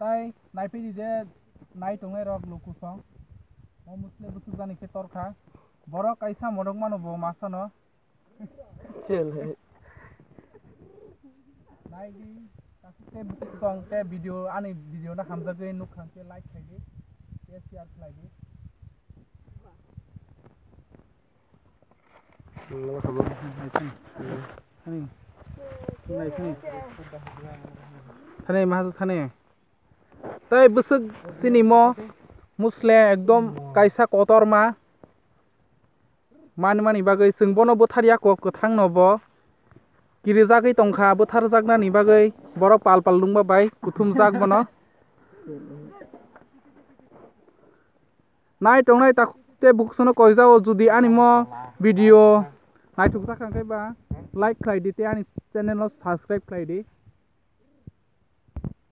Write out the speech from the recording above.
তাই নাইপি দিছে নাই টঙে ৰ লোক চং মই মুছলে বুচু জানি সেই তৰ্খা বৰ কাইছা মদক মান হ'ব মাছ নাই দি তাৰপিছতে বুচু চং ভিডিঅ' আনি ভিডিঅ' না খাম যাগে নুখাম লাইক খাই দি শ্বেয়াৰ খাই দিয়ে थाने महाजो थाने तै बुसुक सिनिमो मुसले एकदम कायसा कतर मा मानि मानि बागै जोंबनो बोथारिया क गोथां नब किरिजागै टंखा बोथार जागनानि बागै बरक पाल पाल दुंबा बाय कुथुम जाग बनो नाय टंनाय ताखते बुकसनो कयजाओ जुदि आनिमो भिडिअ नायथुक जाखांखायबा लाइक खालायदि ते आंनि चेनेलाव साबस्क्राइब खालायदि